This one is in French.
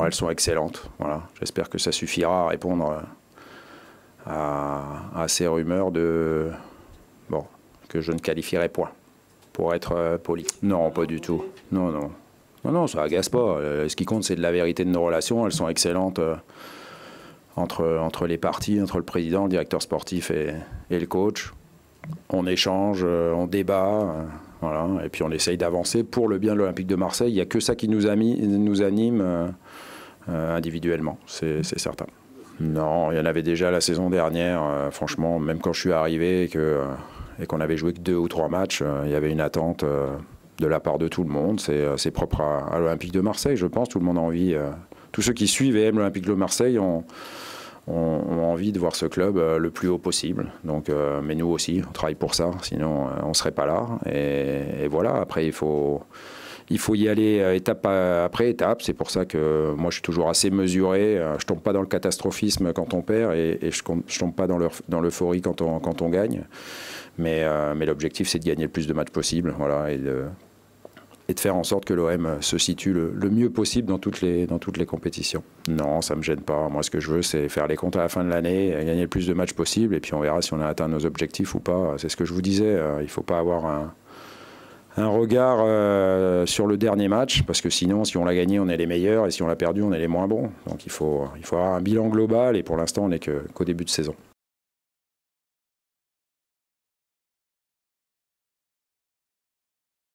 Elles sont excellentes. Voilà. J'espère que ça suffira à répondre à, à, ces rumeurs de bon que je ne qualifierai point pour être euh, poli. Non, pas du tout. Non, non. Non, non, ça agace pas. Euh, ce qui compte, c'est de la vérité de nos relations. Elles sont excellentes euh, entre, entre les parties, entre le président, le directeur sportif et, et le coach. On échange, on débat, voilà, et puis on essaye d'avancer pour le bien de l'Olympique de Marseille. Il n'y a que ça qui nous anime individuellement, c'est certain. Non, il y en avait déjà la saison dernière. franchement, même quand je suis arrivé, que et qu'on avait joué que deux ou trois matchs, euh, il y avait une attente euh, de la part de tout le monde. C'est euh, propre à, l'Olympique de Marseille, je pense. Tout le monde a envie. tous ceux qui suivent et aiment l'Olympique de Marseille ont, ont, envie de voir ce club le plus haut possible. Donc, mais nous aussi, on travaille pour ça. Sinon, on ne serait pas là. Et, voilà. Après, il faut il faut y aller étape après étape. C'est pour ça que moi, je suis toujours assez mesuré. Je tombe pas dans le catastrophisme quand on perd et, je, ne tombe pas dans l'euphorie quand on, quand on gagne. Mais, euh, mais l'objectif, c'est de gagner le plus de matchs possible voilà, et de faire en sorte que l'OM se situe le, mieux possible dans toutes, les, dans toutes les compétitions. Non, ça ne me gêne pas. Moi, ce que je veux, c'est faire les comptes à la fin de l'année, gagner le plus de matchs possible, et puis on verra si on a atteint nos objectifs ou pas. C'est ce que je vous disais. Euh, il ne faut pas avoir un, regard euh, sur le dernier match, parce que sinon, si on l'a gagné, on est les meilleurs, et si on l'a perdu, on est les moins bons. Donc il faut, il faut avoir un bilan global, et pour l'instant, on n'est qu'au début de saison.